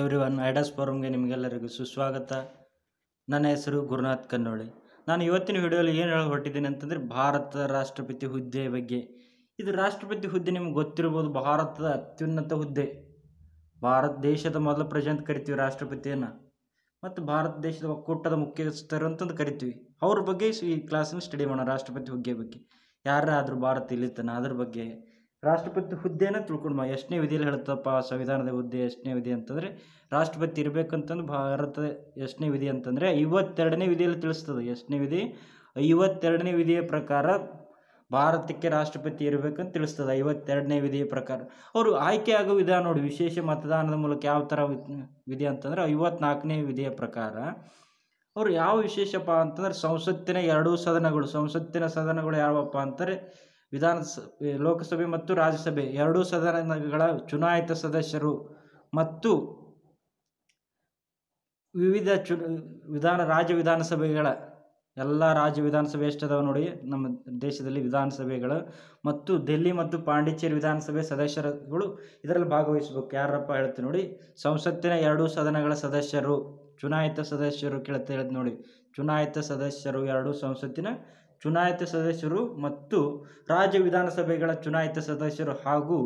Every one ಐಡಾಸ್ ಫೋರಮ್ಗೆ ನಿಮಗೆಲ್ಲರಿಗೂ ಸುಸ್ವಾಗತ. ನನ್ನ ಹೆಸರು ಗುರುನಾಥ್ ಕನ್ನೋಳಿ. ನಾನು ಇವತ್ತಿನ ವಿಡಿಯೋಲಿ ಏನು ಹೇಳಿ ಹೊರಟಿದ್ದೀನಿ ಅಂತಂದರೆ ಭಾರತ ರಾಷ್ಟ್ರಪತಿ ಹುದ್ದೆ ಬಗ್ಗೆ. ಇದು ರಾಷ್ಟ್ರಪತಿ ಹುದ್ದೆ ನಿಮ್ಗೆ ಗೊತ್ತಿರ್ಬೋದು, ಭಾರತದ ಅತ್ಯುನ್ನತ ಹುದ್ದೆ. ಭಾರತ ದೇಶದ ಮೊದಲ ಪ್ರಜೆ ಅಂತ ಕರಿತೀವಿ ರಾಷ್ಟ್ರಪತಿಯನ್ನು. ಮತ್ತು ಭಾರತ ದೇಶದ ಒಕ್ಕೂಟದ ಮುಖ್ಯಸ್ಥರು ಅಂತಂದು ಕರಿತೀವಿ. ಅವ್ರ ಬಗ್ಗೆ ಈ ಕ್ಲಾಸನ್ನು ಸ್ಟಡಿ ಮಾಡೋಣ, ರಾಷ್ಟ್ರಪತಿ ಹುದ್ದೆ ಬಗ್ಗೆ. ಯಾರಾದರೂ ಭಾರತ ಇಲ್ಲಿತನ ಅದ್ರ ಬಗ್ಗೆ ರಾಷ್ಟ್ರಪತಿ ಹುದ್ದೆನ ತಿಳ್ಕೊಂಡು ಎಷ್ಟನೇ ವಿಧಿಯಲ್ಲಿ ಹೇಳ್ತಪ್ಪ ಸಂವಿಧಾನದ ಹುದ್ದೆ ಎಷ್ಟನೇ ವಿಧಿ ಅಂತಂದರೆ, ರಾಷ್ಟ್ರಪತಿ ಇರಬೇಕಂತಂದು ಭಾರತದ ಎಷ್ಟನೇ ವಿಧಿ ಅಂತಂದರೆ, ಐವತ್ತೆರಡನೇ ವಿಧಿಯಲ್ಲಿ ತಿಳಿಸ್ತದೆ. ಎಷ್ಟನೇ ವಿಧಿ? ಐವತ್ತೆರಡನೇ ವಿಧಿಯ ಪ್ರಕಾರ ಭಾರತಕ್ಕೆ ರಾಷ್ಟ್ರಪತಿ ಇರಬೇಕಂತ ತಿಳಿಸ್ತದೆ. ಐವತ್ತೆರಡನೇ ವಿಧಿಯ ಪ್ರಕಾರ. ಅವರು ಆಯ್ಕೆ ಆಗೋ ವಿಧಾನ ನೋಡಿ, ವಿಶೇಷ ಮತದಾನದ ಮೂಲಕ ಯಾವ ಥರ ವಿಧಿ ಅಂತಂದರೆ, ಐವತ್ನಾಲ್ಕನೇ ವಿಧಿಯ ಪ್ರಕಾರ ಅವರು ಯಾವ ವಿಶೇಷಪ್ಪ ಅಂತಂದ್ರೆ, ಸಂಸತ್ತಿನ ಎರಡೂ ಸದನಗಳು, ಸಂಸತ್ತಿನ ಸದನಗಳು ಯಾವಪ್ಪ ಅಂತಾರೆ ವಿಧಾನ ಲೋಕಸಭೆ ಮತ್ತು ರಾಜ್ಯಸಭೆ ಎರಡೂ ಸದನಗಳ ಚುನಾಯಿತ ಸದಸ್ಯರು ಮತ್ತು ವಿವಿಧ ಚು, ವಿಧಾನ, ರಾಜ್ಯ ವಿಧಾನಸಭೆಗಳ, ಎಲ್ಲ ರಾಜ್ಯ ವಿಧಾನಸಭೆ ಎಷ್ಟಿದಾವೆ ನೋಡಿ, ನಮ್ಮ ದೇಶದಲ್ಲಿ ವಿಧಾನಸಭೆಗಳು ಮತ್ತು ದೆಹಲಿ ಮತ್ತು ಪಾಂಡಿಚೇರಿ ವಿಧಾನಸಭೆ ಸದಸ್ಯರುಗಳು ಇದರಲ್ಲಿ ಭಾಗವಹಿಸಬೇಕು. ಯಾರಪ್ಪ ಹೇಳ್ತೀನಿ ನೋಡಿ, ಸಂಸತ್ತಿನ ಎರಡೂ ಸದನಗಳ ಸದಸ್ಯರು, ಚುನಾಯಿತ ಸದಸ್ಯರು ಕೇಳ್ತಾ ಹೇಳಿದ್ ನೋಡಿ, ಚುನಾಯಿತ ಸದಸ್ಯರು ಎರಡೂ ಸಂಸತ್ತಿನ ಚುನಾಯಿತ ಸದಸ್ಯರು ಮತ್ತು ರಾಜ್ಯ ವಿಧಾನಸಭೆಗಳ ಚುನಾಯಿತ ಸದಸ್ಯರು ಹಾಗೂ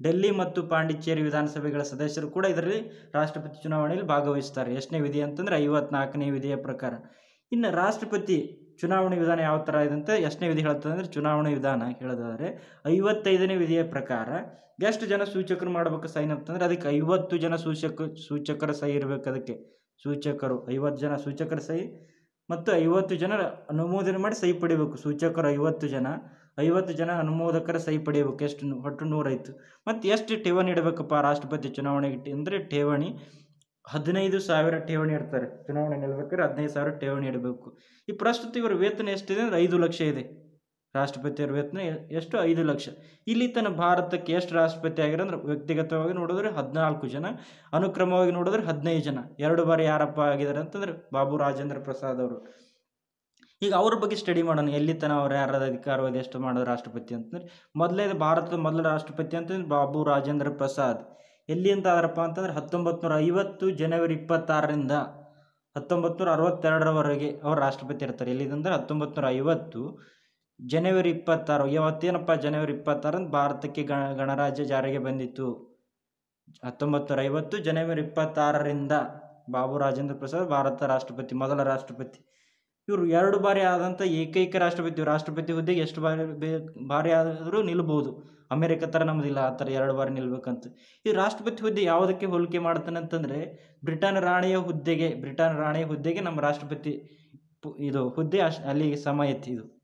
ಡೆಲ್ಲಿ ಮತ್ತು ಪಾಂಡಿಚೇರಿ ವಿಧಾನಸಭೆಗಳ ಸದಸ್ಯರು ಕೂಡ ಇದರಲ್ಲಿ ರಾಷ್ಟ್ರಪತಿ ಚುನಾವಣೆಯಲ್ಲಿ ಭಾಗವಹಿಸ್ತಾರೆ. ಎಷ್ಟನೇ ವಿಧಿ ಅಂತಂದರೆ ಐವತ್ನಾಲ್ಕನೇ ವಿಧಿಯ ಪ್ರಕಾರ. ಇನ್ನು ರಾಷ್ಟ್ರಪತಿ ಚುನಾವಣೆ ವಿಧಾನ ಯಾವ ಥರ ಇದೆ ಅಂತ ಎಷ್ಟನೇ ವಿಧಿ ಹೇಳ್ತದೆ ಅಂದರೆ ಚುನಾವಣೆ ವಿಧಾನ ಹೇಳೋದಾದರೆ ಐವತ್ತೈದನೇ ವಿಧಿಯ ಪ್ರಕಾರ ಎಷ್ಟು ಜನ ಸೂಚಕರು ಮಾಡಬೇಕು ಸೈನ್ ಅಂತಂದರೆ ಅದಕ್ಕೆ ಐವತ್ತು ಜನ ಸೂಚಕ ಸೂಚಕರ ಸಹಿ ಇರಬೇಕು ಅದಕ್ಕೆ. ಸೂಚಕರು ಐವತ್ತು ಜನ ಸೂಚಕರ ಸಹಿ ಮತ್ತು ಐವತ್ತು ಜನರ ಅನುಮೋದನೆ ಮಾಡಿ ಸಹಿ ಪಡಿಬೇಕು. ಸೂಚಕರು ಐವತ್ತು ಜನ ಐವತ್ತು ಜನ ಅನುಮೋದಕರ ಸಹಿ ಪಡೆಯಬೇಕು ಎಷ್ಟು ಒಟ್ಟು ನೂರೈತು ಮತ್ತು ಎಷ್ಟು ಠೇವಣಿ ಇಡಬೇಕಪ್ಪ ರಾಷ್ಟ್ರಪತಿ ಚುನಾವಣೆಗೆ ಅಂದರೆ ಠೇವಣಿ ಹದಿನೈದು ಸಾವಿರ ಠೇವಣಿ ಇಡ್ತಾರೆ. ಚುನಾವಣೆ ನಿಲ್ಬೇಕಾದ್ರೆ ಹದಿನೈದು ಸಾವಿರ ಠೇವಣಿ ಇಡಬೇಕು. ಈ ಪ್ರಸ್ತುತ ಇವರ ವೇತನ ಎಷ್ಟಿದೆ ಅಂದರೆ ಐದು ಲಕ್ಷ ಇದೆ. ರಾಷ್ಟ್ರಪತಿಯವರ ವೇತನ ಎಷ್ಟು ಐದು ಲಕ್ಷ. ಇಲ್ಲಿ ತನಕ ಭಾರತಕ್ಕೆ ಎಷ್ಟು ರಾಷ್ಟ್ರಪತಿ ಆಗಿರೋ ಅಂದ್ರೆ ವ್ಯಕ್ತಿಗತವಾಗಿ ನೋಡಿದ್ರೆ ಹದಿನಾಲ್ಕು ಜನ, ಅನುಕ್ರಮವಾಗಿ ನೋಡಿದ್ರೆ ಹದಿನೈದು ಜನ. ಎರಡು ಬಾರಿ ಯಾರಪ್ಪ ಆಗಿದ್ದಾರೆ ಅಂತಂದ್ರೆ ಬಾಬು ರಾಜೇಂದ್ರ ಪ್ರಸಾದ್ ಅವರು. ಈಗ ಅವ್ರ ಬಗ್ಗೆ ಸ್ಟಡಿ ಮಾಡೋಣ. ಎಲ್ಲಿ ತನ ಅವ್ರು ಯಾರ ಅಧಿಕಾರವಾದ ಎಷ್ಟು ಮಾಡೋದು ರಾಷ್ಟ್ರಪತಿ ಅಂತಂದ್ರೆ ಮೊದಲೇದು ಭಾರತದ ಮೊದಲ ರಾಷ್ಟ್ರಪತಿ ಅಂತಂದ್ರೆ ಬಾಬು ರಾಜೇಂದ್ರ ಪ್ರಸಾದ್. ಎಲ್ಲಿ ಅಂತ ಆದ್ರಪ್ಪ ಅಂತಂದ್ರೆ ಹತ್ತೊಂಬತ್ತು ನೂರ ಐವತ್ತು ಜನವರಿ ಇಪ್ಪತ್ತಾರರಿಂದ ಹತ್ತೊಂಬತ್ತು ನೂರ ಅರವತ್ತೆರಡರವರೆಗೆ ಅವ್ರು ರಾಷ್ಟ್ರಪತಿ ಇರ್ತಾರೆ. ಎಲ್ಲಿದಂದ್ರೆ ಹತ್ತೊಂಬತ್ತು ನೂರ ಐವತ್ತು ಜನವರಿ ಇಪ್ಪತ್ತಾರು, ಯಾವತ್ತೇನಪ್ಪ ಜನವರಿ ಇಪ್ಪತ್ತಾರಂದು ಭಾರತಕ್ಕೆ ಗಣ, ಗಣರಾಜ್ಯ ಜಾರಿಗೆ ಬಂದಿತ್ತು. ಹತ್ತೊಂಬತ್ತು ಐವತ್ತು ಜನವರಿ ಇಪ್ಪತ್ತಾರರಿಂದ ಬಾಬು ರಾಜೇಂದ್ರ ಪ್ರಸಾದ್ ಭಾರತ ರಾಷ್ಟ್ರಪತಿ, ಮೊದಲ ರಾಷ್ಟ್ರಪತಿ. ಇವರು ಎರಡು ಬಾರಿ ಆದಂಥ ಏಕೈಕ ರಾಷ್ಟ್ರಪತಿ ರಾಷ್ಟ್ರಪತಿ ಹುದ್ದೆಗೆ ಎಷ್ಟು ಬಾರಿ ಬಾರಿ ಆದರೂ ನಿಲ್ಬೋದು. ಅಮೇರಿಕ ಥರ ನಮ್ಮದಿಲ್ಲ ಆ ಥರ ಎರಡು ಬಾರಿ ನಿಲ್ಬೇಕಂತ. ಈ ರಾಷ್ಟ್ರಪತಿ ಹುದ್ದೆ ಯಾವುದಕ್ಕೆ ಹೋಲಿಕೆ ಮಾಡ್ತಾನೆ ಅಂತಂದರೆ, ಬ್ರಿಟನ್ ರಾಣಿಯ ಹುದ್ದೆಗೆ, ಬ್ರಿಟನ್ ರಾಣಿಯ ಹುದ್ದೆಗೆ ನಮ್ಮ ರಾಷ್ಟ್ರಪತಿ ಇದು ಹುದ್ದೆ ಅಷ್ಟು ಅಲ್ಲಿಗೆ ಸಮ ಎತ್ತಿ, ಇದು.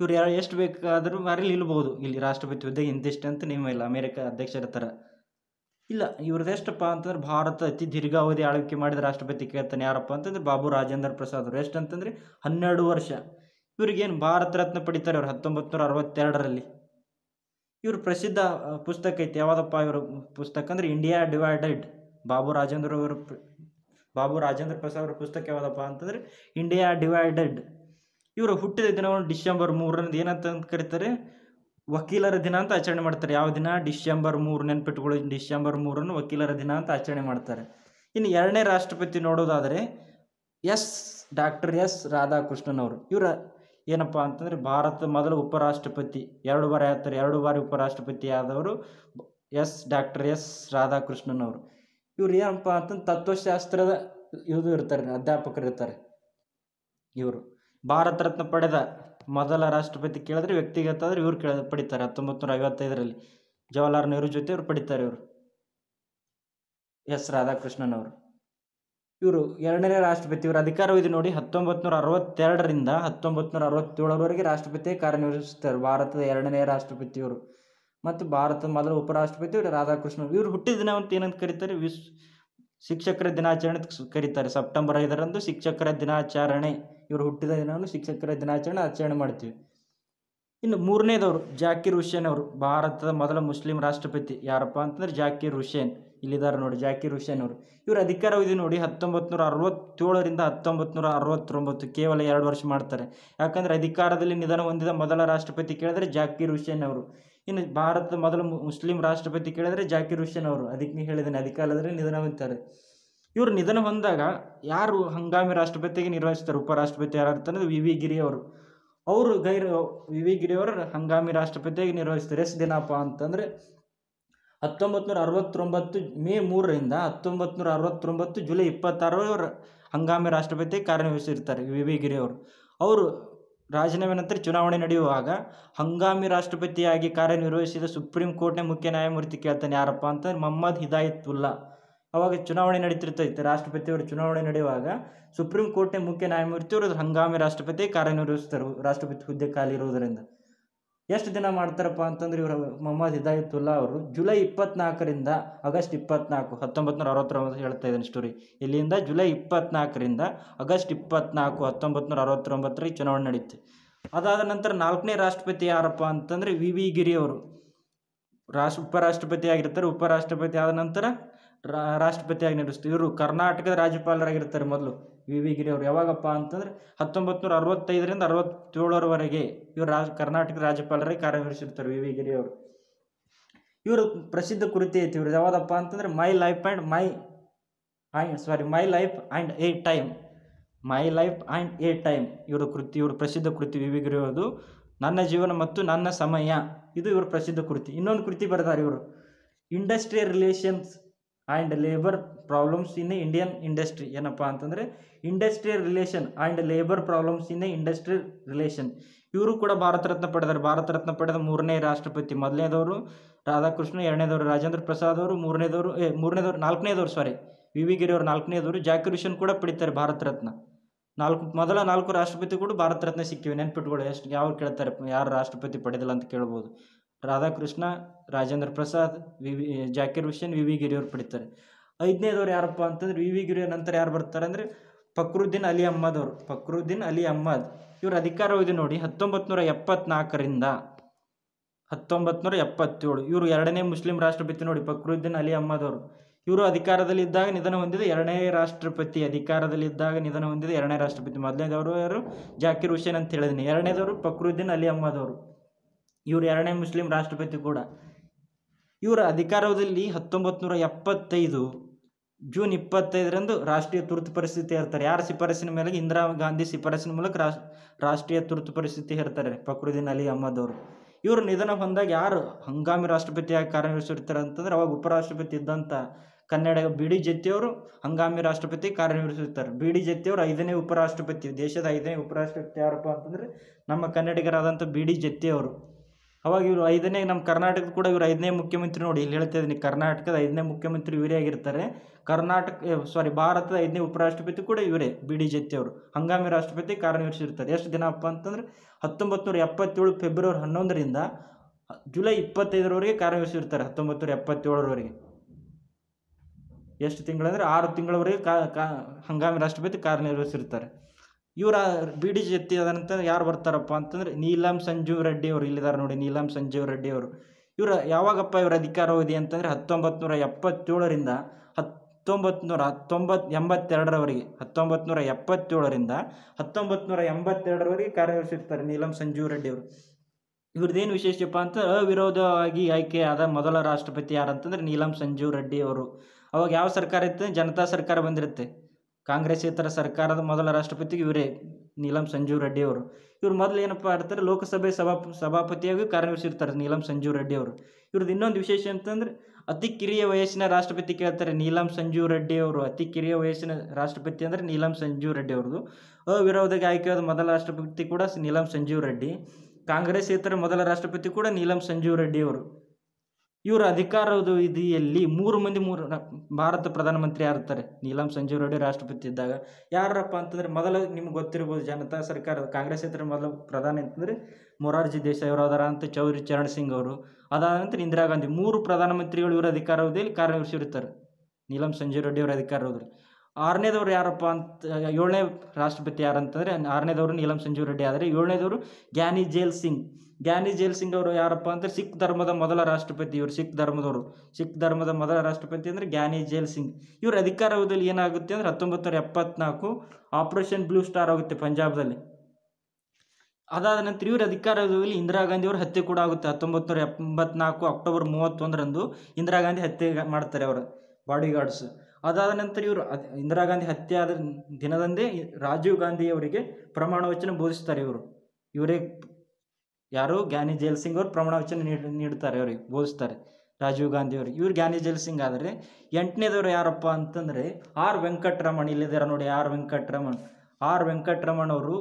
ಇವ್ರು ಯಾರು ಎಷ್ಟು ಬೇಕಾದರೂ ಬಾರಿ ನಿಲ್ಬೋದು ಇಲ್ಲಿ ರಾಷ್ಟ್ರಪತಿ ಹುದ್ದೆಗೆ ಇಂತಿಷ್ಟು ಅಂತ ನಿಮ್ಮ ಇಲ್ಲ, ಅಮೇರಿಕ ಅಧ್ಯಕ್ಷರ ಥರ ಇಲ್ಲ, ಇವ್ರದ್ದು ಎಷ್ಟಪ್ಪ ಅಂತಂದ್ರೆ ಭಾರತ ಅತಿ ದೀರ್ಘಾವಧಿ ಆಳ್ವಿಕೆ ಮಾಡಿದ ರಾಷ್ಟ್ರಪತಿ ಕೇಳ್ತಾನೆ. ಯಾರಪ್ಪ ಅಂತಂದ್ರೆ ಬಾಬು ರಾಜೇಂದ್ರ ಪ್ರಸಾದ್ ಅವರು. ಎಷ್ಟು ಅಂತಂದ್ರೆ ಹನ್ನೆರಡು ವರ್ಷ. ಇವ್ರಿಗೇನು ಭಾರತ ರತ್ನ ಪಡಿತಾರೆ ಇವ್ರು ಹತ್ತೊಂಬತ್ತು ನೂರ ಅರವತ್ತೆರಡರಲ್ಲಿ ಇವ್ರ ಪ್ರಸಿದ್ಧ ಪುಸ್ತಕ ಐತೆ. ಯಾವುದಪ್ಪ ಇವ್ರ ಪುಸ್ತಕ ಅಂದ್ರೆ ಇಂಡಿಯಾ ಡಿವೈಡೆಡ್. ಬಾಬು ರಾಜೇಂದ್ರ ಅವರ ಬಾಬು ರಾಜೇಂದ್ರ ಪ್ರಸಾದ್ ಅವರ ಪುಸ್ತಕ ಯಾವುದಪ್ಪ ಅಂತಂದ್ರೆ ಇಂಡಿಯಾ ಡಿವೈಡೆಡ್. ಇವರು ಹುಟ್ಟಿದ ದಿನವನ್ನು ಡಿಸೆಂಬರ್ ಮೂರನೇದು ಏನಂತ ಕರೀತಾರೆ? ವಕೀಲರ ದಿನ ಅಂತ ಆಚರಣೆ ಮಾಡ್ತಾರೆ. ಯಾವ ದಿನ? ಡಿಸೆಂಬರ್ ಮೂರು ನೆನ್ಪಿಟ್ಕೊಳ್ಳಿ. ಡಿಸೆಂಬರ್ ಮೂರನ್ನು ವಕೀಲರ ದಿನ ಅಂತ ಆಚರಣೆ ಮಾಡ್ತಾರೆ. ಇನ್ನು ಎರಡನೇ ರಾಷ್ಟ್ರಪತಿ ನೋಡೋದಾದರೆ ಎಸ್ ಡಾಕ್ಟರ್ ಎಸ್ ರಾಧಾಕೃಷ್ಣನ್ ಅವರು ಇವರ ಏನಪ್ಪ ಅಂತಂದರೆ ಭಾರತದ ಮೊದಲ ಉಪರಾಷ್ಟ್ರಪತಿ. ಎರಡು ಬಾರಿ ಆಗ್ತಾರೆ. ಎರಡು ಬಾರಿ ಉಪರಾಷ್ಟ್ರಪತಿ ಆದವರು ಎಸ್ ಡಾಕ್ಟರ್ ಎಸ್ ರಾಧಾಕೃಷ್ಣನ್ ಅವರು ಇವ್ರು ಏನಪ್ಪ ಅಂತಂದ್ರೆ ತತ್ವಶಾಸ್ತ್ರದ ಇದು ಇರ್ತಾರೆ ಅಧ್ಯಾಪಕರು ಇರ್ತಾರೆ ಇವರು. ಭಾರತ ರತ್ನ ಪಡೆದ ಮೊದಲ ರಾಷ್ಟ್ರಪತಿ ಕೇಳಿದ್ರೆ ವ್ಯಕ್ತಿಗತ ಆದರೆ ಇವ್ರು ಕೇಳ ಪಡಿತಾರೆ. ಹತ್ತೊಂಬತ್ತು ನೂರ ಐವತ್ತೈದರಲ್ಲಿ ಜವಾಹರ್ಲಾಲ್ ನೆಹರು ಜೊತೆ ಇವ್ರು ಪಡಿತಾರೆ ಇವರು. ಎಸ್ ರಾಧಾಕೃಷ್ಣನ್ ಅವರು. ಇವರು ಎರಡನೇ ರಾಷ್ಟ್ರಪತಿ, ಇವರ ಅಧಿಕಾರವಿದೆ ನೋಡಿ ಹತ್ತೊಂಬತ್ತು ನೂರ ಅರವತ್ತೆರಡರಿಂದ ಹತ್ತೊಂಬತ್ತು ನೂರ ಅರವತ್ತೇಳರವರೆಗೆ ರಾಷ್ಟ್ರಪತಿ ಕಾರ್ಯನಿರ್ವಹಿಸುತ್ತಾರೆ. ಭಾರತದ ಎರಡನೇ ರಾಷ್ಟ್ರಪತಿ ಇವರು. ಮತ್ತು ಭಾರತದ ಮೊದಲ ಉಪರಾಷ್ಟ್ರಪತಿ ಇವರು ರಾಧಾಕೃಷ್ಣ ಇವರು ಹುಟ್ಟಿದ ದಿನ ಅಂತ ಏನಂತ ಕರೀತಾರೆ? ವಿಶ್ ಶಿಕ್ಷಕರ ದಿನಾಚರಣೆ ಕರೀತಾರೆ. ಸೆಪ್ಟೆಂಬರ್ ಐದರಂದು ಶಿಕ್ಷಕರ ದಿನಾಚರಣೆ. ಇವರು ಹುಟ್ಟಿದ ದಿನವನ್ನು ಶಿಕ್ಷಕರ ದಿನಾಚರಣೆ ಆಚರಣೆ ಮಾಡ್ತೀವಿ. ಇನ್ನು ಮೂರನೇದವರು ಜಾಕಿರ್ ಹುಸೇನ್ ಅವರು. ಭಾರತದ ಮೊದಲ ಮುಸ್ಲಿಂ ರಾಷ್ಟ್ರಪತಿ. ಯಾರಪ್ಪ ಅಂತಂದ್ರೆ ಜಾಕಿರ್ ಹುಸೇನ್. ಇಲ್ಲಿದ್ದಾರೆ ನೋಡಿ, ಜಾಕಿರ್ ಹುಸೇನ್ ಅವರು. ಇವರು ಅಧಿಕಾರ ಇದೆ ನೋಡಿ ಹತ್ತೊಂಬತ್ತು ನೂರ ಅರವತ್ತೇಳರಿಂದ ಹತ್ತೊಂಬತ್ತು ಅರವತ್ತೊಂಬತ್ತು, ಕೇವಲ ಎರಡು ವರ್ಷ ಮಾಡ್ತಾರೆ. ಯಾಕಂದರೆ ಅಧಿಕಾರದಲ್ಲಿ ನಿಧನ ಹೊಂದಿದ ಮೊದಲ ರಾಷ್ಟ್ರಪತಿ ಕೇಳಿದ್ರೆ ಜಾಕಿರ್ ಹುಸೇನ್ ಅವರು. ಇನ್ನು ಭಾರತದ ಮೊದಲ ಮುಸ್ಲಿಂ ರಾಷ್ಟ್ರಪತಿ ಕೇಳಿದ್ರೆ ಜಾಕಿರ್ ಹುಸೇನ್ ಅವರು. ಅದಕ್ಕೆ ಹೇಳಿದ್ದೇನೆ ಅಧಿಕಾರದಲ್ಲಿ ನಿಧನ ಹೊಂದ್ತಾರೆ. ಇವರು ನಿಧನ ಹೊಂದಾಗ ಯಾರು ಹಂಗಾಮಿ ರಾಷ್ಟ್ರಪತಿಗೆ ನಿರ್ವಹಿಸ್ತಾರೆ? ಉಪರಾಷ್ಟ್ರಪತಿ ಯಾರು ಅಂತಂದ್ರೆ ವಿ ವಿ ಗಿರಿ ಅವರು. ಅವರು ಗೈರು, ವಿ ವಿ ಗಿರಿ ಅವರು ಹಂಗಾಮಿ ರಾಷ್ಟ್ರಪತಿಯಾಗಿ ನಿರ್ವಹಿಸ್ತಾರೆ. ಎಷ್ಟು ದಿನಪ್ಪ ಅಂತಂದರೆ ಹತ್ತೊಂಬತ್ತು ನೂರ ಅರವತ್ತೊಂಬತ್ತು ಮೇ ಮೂರರಿಂದ ಹತ್ತೊಂಬತ್ತು ನೂರ ಅರವತ್ತೊಂಬತ್ತು ಜುಲೈ ಇಪ್ಪತ್ತಾರರ ಹಂಗಾಮಿ ರಾಷ್ಟ್ರಪತಿ ಕಾರ್ಯನಿರ್ವಹಿಸಿರ್ತಾರೆ ವಿ ವಿ ಗಿರಿ ಅವರು. ಅವರು ರಾಜೀನಾಮೆ ನಂತರ ಚುನಾವಣೆ ನಡೆಯುವಾಗ ಹಂಗಾಮಿ ರಾಷ್ಟ್ರಪತಿಯಾಗಿ ಕಾರ್ಯನಿರ್ವಹಿಸಿದ ಸುಪ್ರೀಂ ಕೋರ್ಟ್ನ ಮುಖ್ಯ ನ್ಯಾಯಮೂರ್ತಿ ಕೇಳ್ತಾನೆ, ಯಾರಪ್ಪ ಅಂತ ಮೊಹಮ್ಮದ್ ಹಿದಾಯತುಲ್ಲಾ ಅವಾಗ ಚುನಾವಣೆ ನಡೀತಿರ್ತೈತೆ, ರಾಷ್ಟ್ರಪತಿಯವರು ಚುನಾವಣೆ ನಡೆಯುವಾಗ ಸುಪ್ರೀಂ ಕೋರ್ಟ್ನ ಮುಖ್ಯ ನ್ಯಾಯಮೂರ್ತಿಯವರು ಹಂಗಾಮಿ ರಾಷ್ಟ್ರಪತಿ ಕಾರ್ಯನಿರ್ವಹಿಸ್ತಾರೆ, ರಾಷ್ಟ್ರಪತಿ ಹುದ್ದೆ ಖಾಲಿ ಇರುವುದರಿಂದ. ಎಷ್ಟು ದಿನ ಮಾಡ್ತಾರಪ್ಪ ಅಂತಂದ್ರೆ ಇವರು ಮೊಹಮ್ಮದ್ ಹಿದಾಯತುಲ್ಲಾ ಅವರು ಜುಲೈ ಇಪ್ಪತ್ನಾಲ್ಕರಿಂದ ಆಗಸ್ಟ್ ಇಪ್ಪತ್ನಾಲ್ಕು ಹತ್ತೊಂಬತ್ತು ನೂರ ಅರವತ್ತೊಂಬತ್ತು ಹೇಳ್ತಾ ಇದ್ದೀನಿ ಸ್ಟೋರಿ ಇಲ್ಲಿಂದ ಜುಲೈ ಇಪ್ಪತ್ನಾಲ್ಕರಿಂದ ಆಗಸ್ಟ್ ಇಪ್ಪತ್ನಾಲ್ಕು ಹತ್ತೊಂಬತ್ತು ನೂರ ಅರವತ್ತೊಂಬತ್ತರ ಚುನಾವಣೆ ನಡೆಯುತ್ತೆ ಅದಾದ ನಂತರ ನಾಲ್ಕನೇ ರಾಷ್ಟ್ರಪತಿ ಯಾರಪ್ಪ ಅಂತಂದ್ರೆ ವಿ ವಿ ಗಿರಿ ಅವರು. ರಾಷ್ಟ್ರ ಉಪರಾಷ್ಟ್ರಪತಿ ಆಗಿರ್ತಾರೆ, ಉಪರಾಷ್ಟ್ರಪತಿ ಆದ ನಂತರ ರಾಷ್ಟ್ರಪತಿಯಾಗಿ ನಡೆಸ್ತಾರೆ ಇವರು ಕರ್ನಾಟಕದ ರಾಜ್ಯಪಾಲರಾಗಿರ್ತಾರೆ ಮೊದಲು. ವಿ ವಿ ಗಿರಿ ಅವರು ಯಾವಾಗಪ್ಪ ಅಂತಂದ್ರೆ ಹತ್ತೊಂಬತ್ತು ನೂರ ಅರವತ್ತೈದರಿಂದ ಅರವತ್ತೇಳರವರೆಗೆ ಇವರು ರಾಜ, ಕರ್ನಾಟಕ ರಾಜ್ಯಪಾಲರಾಗಿ ಕಾರ್ಯನಿರ್ವಹಿಸಿರ್ತಾರೆ ವಿ ವಿ ಗಿರಿ ಅವರು ಇವರು ಪ್ರಸಿದ್ಧ ಕೃತಿ ಐತಿ ಇವ್ರದ್ದು. ಯಾವುದಪ್ಪ ಅಂತಂದರೆ my life and my and sorry my life and a time my life and a time ಇವರು ಕೃತಿ, ಇವರು ಪ್ರಸಿದ್ಧ ಕೃತಿ ವಿ ವಿ ಗಿರಿ ನನ್ನ ಜೀವನ ಮತ್ತು ನನ್ನ ಸಮಯ. ಇದು ಇವರು ಪ್ರಸಿದ್ಧ ಕೃತಿ. ಇನ್ನೊಂದು ಕೃತಿ ಬರೆದಾರೆ ಇವರು. Industrial relations and labour problems in Indian industry ಏನಪ್ಪ ಅಂತಂದರೆ industrial relation and labour problems in industrial relation ಇವರು ಕೂಡ ಭಾರತ ರತ್ನ ಪಡೆದಾರೆ. ಭಾರತ ರತ್ನ ಪಡೆದ ಮೂರನೇ ರಾಷ್ಟ್ರಪತಿ. ಮೊದಲನೇದವರು ರಾಧಾಕೃಷ್ಣ, ಎರಡನೇದವರು ರಾಜೇಂದ್ರ ಪ್ರಸಾದ್ ಅವರು, ಮೂರನೇದವರು, ಏ, ಮೂರನೇದವರು, ನಾಲ್ಕನೇದವರು ಸಾರಿ ವಿ ವಿ ಗಿರಿ ಅವರು ನಾಲ್ಕನೇದವರು ಜಾಕಿರ್ ಹುಸೇನ್ ಕೂಡ ಪಡಿತಾರೆ ಭಾರತ ರತ್ನ. ನಾಲ್ಕು, ಮೊದಲ ನಾಲ್ಕು ರಾಷ್ಟ್ರಪತಿ ಕೂಡ ಭಾರತ ರತ್ನ ಸಿಕ್ಕಿವೆ. ನೆನ್ಪಿಟ್ಕೊಳ್ಳಿ, ಎಷ್ಟು ಯಾವ ಕೇಳ್ತಾರೆ, ಯಾರು ರಾಷ್ಟ್ರಪತಿ ಪಡೆದಿಲ್ಲ ಅಂತ ಕೇಳ್ಬೋದು. Radhakrishna, Rajendra Prasad V V Zakir Hussain V V ಗಿರಿಯವ್ರು ಪಡಿತಾರೆ. ಐದನೇದವ್ರು ಯಾರಪ್ಪ ಅಂತಂದ್ರೆ ವಿ ವಿ ಗಿರಿಯ ನಂತರ ಯಾರು ಬರ್ತಾರೆ ಅಂದರೆ ಫಕ್ರುದ್ದೀನ್ ಅಲಿ ಅಹ್ಮದ್ ಅವರು ಫಕ್ರುದ್ದೀನ್ ಅಲಿ ಅಹ್ಮದ್. ಇವ್ರ ಹೋಗಿದೆ ನೋಡಿ ಹತ್ತೊಂಬತ್ತು ನೂರ ಎಪ್ಪತ್ನಾಲ್ಕರಿಂದ ಹತ್ತೊಂಬತ್ತು ನೂರ ಎಪ್ಪತ್ತೇಳು. ಇವರು ಎರಡನೇ ಮುಸ್ಲಿಂ ರಾಷ್ಟ್ರಪತಿ ನೋಡಿ ಫಕ್ರುದ್ದೀನ್ ಅಲಿ ಅಹ್ಮದ್ ಅವರು ಇವರು ಅಧಿಕಾರದಲ್ಲಿದ್ದಾಗ ನಿಧನ ಹೊಂದಿದ ಎರಡನೇ ರಾಷ್ಟ್ರಪತಿ ಅಧಿಕಾರದಲ್ಲಿದ್ದಾಗ ನಿಧನ ಹೊಂದಿದ ಎರಡನೇ ರಾಷ್ಟ್ರಪತಿ. ಮೊದಲನೇದವರು ಯಾರು? ಜಾಕಿರ್ ಹುಸೇನ್ ಅಂತ ಹೇಳಿದ್ದೀನಿ ಎರಡನೇದವರು ಫಕ್ರುದ್ದೀನ್ ಅಲಿ ಅಹ್ಮದ್ ಅವರು ಇವರು ಎರಡನೇ ಮುಸ್ಲಿಂ ರಾಷ್ಟ್ರಪತಿ ಕೂಡ. ಇವರ ಅಧಿಕಾರದಲ್ಲಿ ಹತ್ತೊಂಬತ್ತು ನೂರ ಎಪ್ಪತ್ತೈದು, ಜೂನ್ ಇಪ್ಪತ್ತೈದರಂದು ರಾಷ್ಟ್ರೀಯ ತುರ್ತು ಪರಿಸ್ಥಿತಿ ಹೇರ್ತಾರೆ ಯಾರ ಶಿಫಾರಸಿನ ಮೇಲೆ ಇಂದಿರಾ ಗಾಂಧಿ ಶಿಫಾರಸಿನ ಮೂಲಕ ರಾಷ್, ರಾಷ್ಟ್ರೀಯ ತುರ್ತು ಪರಿಸ್ಥಿತಿ ಹೇರ್ತಾರೆ ಫಕ್ರುದ್ದೀನ್ ಅಲಿ ಅಹ್ಮದ್ ಅವರು. ಇವರು ನಿಧನ ಹೊಂದಾಗ ಯಾರು ಹಂಗಾಮಿ ರಾಷ್ಟ್ರಪತಿಯಾಗಿ ಕಾರ್ಯನಿರ್ವಹಿಸಿರ್ತಾರೆ ಅಂತಂದ್ರೆ ಅವಾಗ ಉಪರಾಷ್ಟ್ರಪತಿ ಇದ್ದಂಥ ಕನ್ನಡ ಬಿ ಡಿ ಜತ್ತಿಯವರು ಹಂಗಾಮಿ ರಾಷ್ಟ್ರಪತಿ ಕಾರ್ಯನಿರ್ವಹಿಸುತ್ತಾರೆ. ಬಿ ಡಿ ಜತ್ತಿಯವರು ಐದನೇ ಉಪರಾಷ್ಟ್ರಪತಿ, ದೇಶದ ಐದನೇ ಉಪರಾಷ್ಟ್ರಪತಿ ಯಾರಪ್ಪ ಅಂತಂದರೆ ನಮ್ಮ ಕನ್ನಡಿಗರಾದಂಥ ಬಿ ಡಿ ಜತ್ತಿಯವರು ಅವಾಗ ಇವರು ಐದನೇ ನಮ್ಮ ಕರ್ನಾಟಕದ ಕೂಡ ಇವರು ಐದನೇ ಮುಖ್ಯಮಂತ್ರಿ ನೋಡಿ, ಇಲ್ಲಿ ಹೇಳ್ತಾ ಇದ್ದೀನಿ, ಕರ್ನಾಟಕದ ಐದನೇ ಮುಖ್ಯಮಂತ್ರಿ ಇವರೇ ಆಗಿರ್ತಾರೆ. ಕರ್ನಾಟಕ ಸಾರಿ ಭಾರತದ ಐದನೇ ಉಪರಾಷ್ಟ್ರಪತಿ ಕೂಡ ಇವರೇ ಬಿ ಡಿ ಅವರು. ಹಂಗಾಮಿ ರಾಷ್ಟ್ರಪತಿ ಕಾರ್ಯನಿರ್ವಹಿಸಿರ್ತಾರೆ. ಎಷ್ಟು ದಿನಪ್ಪ ಅಂತಂದ್ರೆ ಹತ್ತೊಂಬತ್ತು ನೂರ ಎಪ್ಪತ್ತೇಳು ಫೆಬ್ರವರಿ ಹನ್ನೊಂದರಿಂದ ಜುಲೈ ಇಪ್ಪತ್ತೈದರವರೆಗೆ ಕಾರ್ಯನಿರ್ವಹಿಸಿರ್ತಾರೆ ಹತ್ತೊಂಬತ್ತು ನೂರ ಎಪ್ಪತ್ತೇಳರವರೆಗೆ. ಎಷ್ಟು ತಿಂಗಳಂದರೆ, ಆರು ತಿಂಗಳವರೆಗೆ ಕಾ ಕಾ, ಹಂಗಾಮಿ ರಾಷ್ಟ್ರಪತಿ ಕಾರ್ಯನಿರ್ವಹಿಸಿರ್ತಾರೆ. ಇವರ ಬಿ ಡಿ ಆದ ನಂತರ ಯಾರು ಬರ್ತಾರಪ್ಪ ಅಂತಂದ್ರೆ ನೀಲಂ ಸಂಜೀವ್ ರೆಡ್ಡಿ ಅವರು ಇಲ್ಲಿದ್ದಾರೆ ನೋಡಿ, ನೀಲಂ ಸಂಜೀವ್ ರೆಡ್ಡಿ ಅವರು. ಇವರ ಯಾವಾಗಪ್ಪ ಇವರ ಅಧಿಕಾರಾವಧಿ ಅಂತಂದರೆ ಹತ್ತೊಂಬತ್ತು ನೂರ ಎಪ್ಪತ್ತೇಳರಿಂದ ಹತ್ತೊಂಬತ್ತು ನೂರ ಹತ್ತೊಂಬತ್ತು ಎಂಬತ್ತೆರಡರವರೆಗೆ ಹತ್ತೊಂಬತ್ತು ನೂರ ಎಪ್ಪತ್ತೇಳರಿಂದ ಹತ್ತೊಂಬತ್ತು ನೂರ ಎಂಬತ್ತೆರಡರವರೆಗೆ ಕಾರ್ಯನಿರ್ವಹಿಸಿರ್ತಾರೆ ನೀಲಂ ಸಂಜೀವ್ ರೆಡ್ಡಿ ಅವರು. ಇವ್ರದ್ದೇನು ವಿಶೇಷಪ್ಪ ಅಂತ ಅವಿರೋಧವಾಗಿ ಆಯ್ಕೆಯಾದ ಮೊದಲ ರಾಷ್ಟ್ರಪತಿ ಯಾರಂತಂದ್ರೆ ನೀಲಂ ಸಂಜೀವ್ ರೆಡ್ಡಿ ಅವರು. ಅವಾಗ ಯಾವ ಸರ್ಕಾರ ಇತ್ತು? ಜನತಾ ಸರ್ಕಾರ ಬಂದಿರುತ್ತೆ. ಕಾಂಗ್ರೆಸ್ಸೇತರ ಸರ್ಕಾರದ ಮೊದಲ ರಾಷ್ಟ್ರಪತಿ ಇವರೇ ನೀಲಂ ಸಂಜೀವ್ ರೆಡ್ಡಿ ಅವರು. ಇವ್ರು ಮೊದಲು ಏನಪ್ಪ ಆಡ್ತಾರೆ ಲೋಕಸಭೆ ಸಭಾ ಸಭಾಪತಿಯಾಗಿ ಕಾರ್ಯನಿರ್ವಹಿಸಿರ್ತಾರೆ ನೀಲಂ ಸಂಜೀವ್ ರೆಡ್ಡಿ ಅವರು. ಇವ್ರದ್ದು ಇನ್ನೊಂದು ವಿಶೇಷ ಅಂತಂದ್ರೆ, ಅತಿ ಕಿರಿಯ ವಯಸ್ಸಿನ ರಾಷ್ಟ್ರಪತಿ ಕೇಳ್ತಾರೆ ನೀಲಂ ಸಂಜೀವ್ ರೆಡ್ಡಿ ಅವರು. ಅತಿ ಕಿರಿಯ ವಯಸ್ಸಿನ ರಾಷ್ಟ್ರಪತಿ ಅಂದರೆ ನೀಲಂ ಸಂಜೀವ್ ರೆಡ್ಡಿ ಅವ್ರದ್ದು. ಅವಿರೋಧವಾಗಿ ಆಯ್ಕೆಯಾದ ಮೊದಲ ರಾಷ್ಟ್ರಪತಿ ಕೂಡ ನೀಲಂ ಸಂಜೀವ್ ರೆಡ್ಡಿ. ಕಾಂಗ್ರೆಸ್ ಇತರ ಮೊದಲ ರಾಷ್ಟ್ರಪತಿ ಕೂಡ ನೀಲಂ ಸಂಜೀವ್ ರೆಡ್ಡಿ ಅವರು. ಇವರ ಅಧಿಕಾರಾವಧಿಯಲ್ಲಿ ಮೂರು ಮಂದಿ ಮೂರು ಭಾರತ ಪ್ರಧಾನಮಂತ್ರಿ ಯಾರಿರ್ತಾರೆ? ನೀಲಂ ಸಂಜೀವ್ ರೆಡ್ಡಿ ರಾಷ್ಟ್ರಪತಿ ಇದ್ದಾಗ. ಯಾರಪ್ಪ ಅಂತಂದ್ರೆ ಮೊದಲ ನಿಮ್ಗೆ ಗೊತ್ತಿರ್ಬೋದು ಜನತಾ ಸರ್ಕಾರದ ಕಾಂಗ್ರೆಸ್ ಇತರ ಮೊದಲ ಪ್ರಧಾನಿ ಅಂತಂದರೆ ಮೊರಾರ್ಜಿ ದೇಸಾಯಿ ಅವರು ಅದರ ಅಂತ ಚೌರಿ ಚರಣ್ ಸಿಂಗ್ ಅವರು. ಅದಾದ ನಂತರ ಇಂದಿರಾ ಗಾಂಧಿ ಮೂರು ಪ್ರಧಾನಮಂತ್ರಿಗಳು ಇವರ ಅಧಿಕಾರಾವಧಿಯಲ್ಲಿ ಕಾರ್ಯನಿರ್ವಹಿಸಿರ್ತಾರೆ. ನೀಲಂ ಸಂಜೀವ್ ರೆಡ್ಡಿ ಅವರ ಅಧಿಕಾರ ಅಧಿಕಾರಾವಧಿಯಲ್ಲಿ ಆರನೇದವ್ರು ಯಾರಪ್ಪ ಅಂತ, ಏಳನೇ ರಾಷ್ಟ್ರಪತಿ ಯಾರಂತಂದರೆ ಆರನೇದವರು ನೀಲಂ ಸಂಜೀವ್ ರೆಡ್ಡಿ ಆದರೆ, ಏಳನೇದವರು ಗ್ಯಾನಿ ಜೇಲ್ ಸಿಂಗ್. ಗ್ಯಾನಿ ಜೇಲ್ ಸಿಂಗ್ ಅವರು ಯಾರಪ್ಪ ಅಂದರೆ, ಸಿಖ್ ಧರ್ಮದ ಮೊದಲ ರಾಷ್ಟ್ರಪತಿ ಇವರು, ಸಿಖ್ ಧರ್ಮದವರು. ಸಿಖ್ ಧರ್ಮದ ಮೊದಲ ರಾಷ್ಟ್ರಪತಿ ಅಂದರೆ ಗ್ಯಾನಿ ಜೇಲ್ ಸಿಂಗ್. ಇವ್ರ ಅಧಿಕಾರದಲ್ಲಿ ಏನಾಗುತ್ತೆ ಅಂದರೆ ಹತ್ತೊಂಬತ್ತು ನೂರ ಎಪ್ಪತ್ನಾಲ್ಕು ಆಪರೇಷನ್ ಬ್ಲೂ ಸ್ಟಾರ್ ಆಗುತ್ತೆ ಪಂಜಾಬ್ದಲ್ಲಿ. ಅದಾದ ನಂತರ ಇವ್ರ ಅಧಿಕಾರದಲ್ಲಿ ಇಂದಿರಾ ಗಾಂಧಿ ಅವರು ಹತ್ಯೆ ಕೂಡ ಆಗುತ್ತೆ. ಹತ್ತೊಂಬತ್ತು ನೂರ ಎಂಬತ್ನಾಲ್ಕು ಅಕ್ಟೋಬರ್ ಮೂವತ್ತೊಂದರಂದು ಇಂದಿರಾ ಗಾಂಧಿ ಹತ್ಯೆ ಮಾಡ್ತಾರೆ ಅವರು ಬಾಡಿ ಗಾರ್ಡ್ಸ್ ಅದಾದ ನಂತರ ಇವರು ಇಂದಿರಾ ಗಾಂಧಿ ಹತ್ಯೆ ಆದ ದಿನದಂದೇ ರಾಜೀವ್ ಗಾಂಧಿ ಅವರಿಗೆ ಪ್ರಮಾಣ ವಚನ ಬೋಧಿಸ್ತಾರೆ ಇವರು. ಇವರೇ ಯಾರು ಜ್ಞಾನಿ ಜೈಲ್ ಸಿಂಗ್ ಅವರು ಪ್ರಮಾಣ ವಚನ ನೀಡ್ ನೀಡ್ತಾರೆ ಅವರಿಗೆ, ಬೋಧಿಸ್ತಾರೆ ರಾಜೀವ್ ಗಾಂಧಿ ಅವರಿಗೆ. ಇವ್ರು ಜ್ಞಾನಿ ಜೈಲ್ ಸಿಂಗ್ ಆದರೆ ಎಂಟನೇದವರು ಯಾರಪ್ಪ ಅಂತಂದರೆ ಆರ್ ವೆಂಕಟರಮಣ್ ಇಲ್ಲದಾರ ನೋಡಿ ಆರ್ ವೆಂಕಟರಮಣ್. ಆರ್ ವೆಂಕಟರಮಣ್ ಅವರು